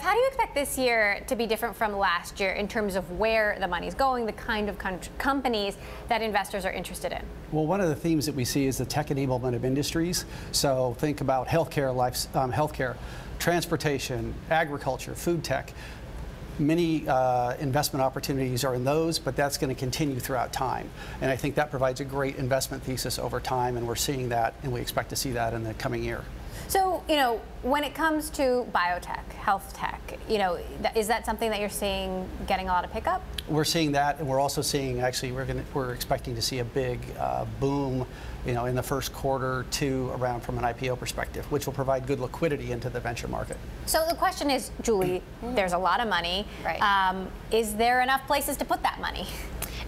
How do you expect this year to be different from last year in terms of where the money's going, the kind of companies that investors are interested in? Well, one of the themes that we see is the tech enablement of industries. So think about healthcare, life, um, healthcare, transportation, agriculture, food tech. Many uh, investment opportunities are in those, but that's going to continue throughout time. And I think that provides a great investment thesis over time, and we're seeing that, and we expect to see that in the coming year. So, you know, when it comes to biotech, health tech, you know, is that something that you're seeing getting a lot of pickup? We're seeing that, and we're also seeing actually we're going we're expecting to see a big uh, boom, you know, in the first quarter to around from an IPO perspective, which will provide good liquidity into the venture market. So the question is, Julie, there's a lot of money. Right. Um, is there enough places to put that money?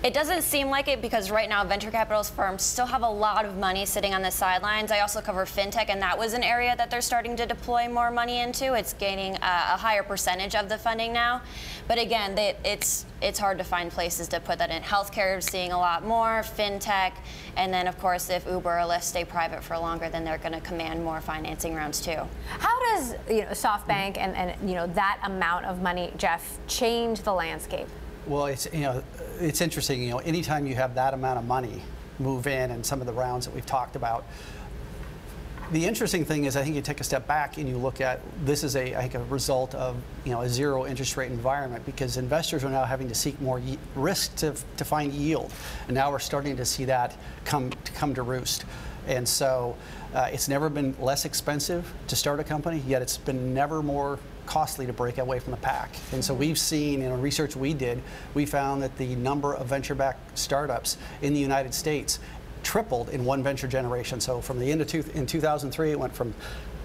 It doesn't seem like it because right now venture capitalist firms still have a lot of money sitting on the sidelines. I also cover fintech, and that was an area that they're starting to deploy more money into. It's gaining a, a higher percentage of the funding now. But again, they, it's it's hard to find places to put that in. Healthcare is seeing a lot more, fintech, and then of course if Uber or Lyft stay private for longer, then they're going to command more financing rounds too. How does you know SoftBank and, and you know that amount of money, Jeff, change the landscape? Well, it's you know, it's interesting. You know, anytime you have that amount of money move in, and some of the rounds that we've talked about. The interesting thing is, I think you take a step back and you look at this is a, I think, a result of you know a zero interest rate environment because investors are now having to seek more risk to, to find yield, and now we're starting to see that come to come to roost. And so, uh, it's never been less expensive to start a company, yet it's been never more costly to break away from the pack. And so we've seen, in a research we did, we found that the number of venture-backed startups in the United States tripled in one venture generation. So from the end of two, in 2003, it went from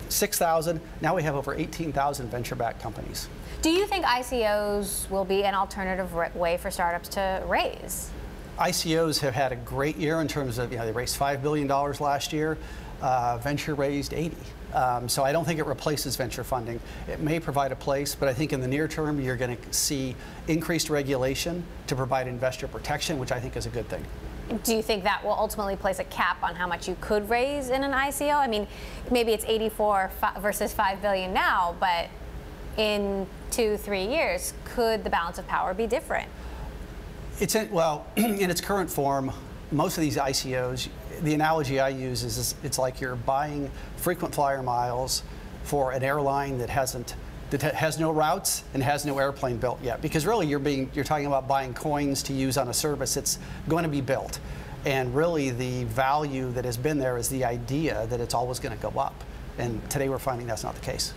6,000. Now we have over 18,000 venture-backed companies. Do you think ICOs will be an alternative way for startups to raise? ICOs have had a great year in terms of, you know, they raised $5 billion last year. Uh, venture raised 80. Um, so I don't think it replaces venture funding. It may provide a place, but I think in the near term you're going to see increased regulation to provide investor protection, which I think is a good thing. Do you think that will ultimately place a cap on how much you could raise in an ICO? I mean, maybe it's 84 versus 5 billion now, but in two, three years, could the balance of power be different? It's in, well, in its current form, most of these ICOs, the analogy I use is it's like you're buying frequent flyer miles for an airline that hasn't that has no routes and has no airplane built yet. Because really, you're being you're talking about buying coins to use on a service that's going to be built, and really the value that has been there is the idea that it's always going to go up. And today we're finding that's not the case.